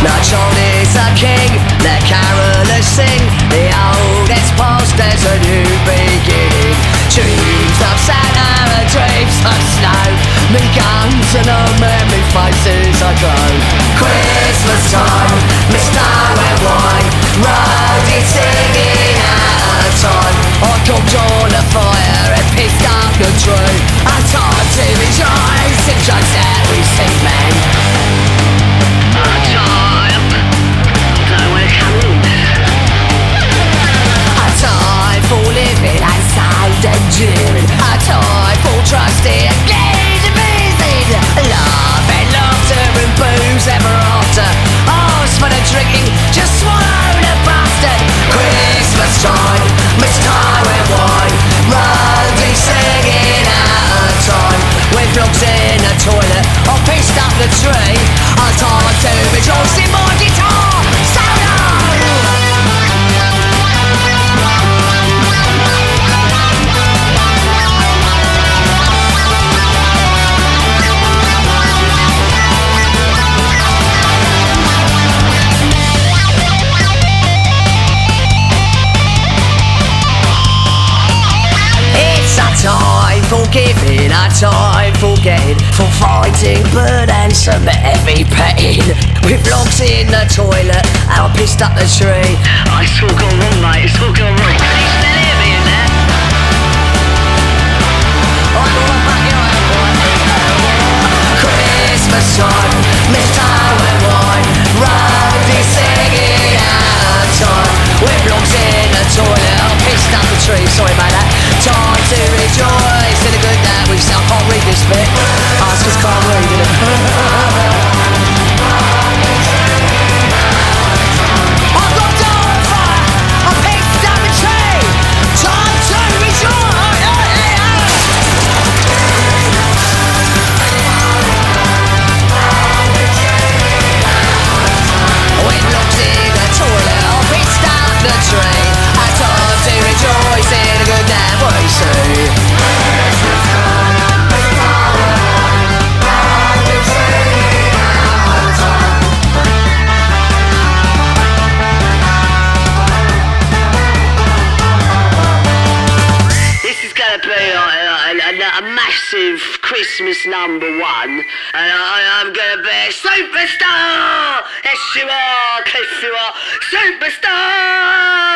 Nachon is a king, let carolers sing. The oldest past there's a new beginning. Dreams of dreams of snow. Guns and stop the train forgiving, our time for forget For fighting, but handsome heavy pain. We've locked in the toilet, and I pissed up the tree I still got one mate, it's all gone this bit. Oscar's calm raided. a massive Christmas number one, and I, am gonna be a superstar. Yes, you are. Yes, you are. Superstar.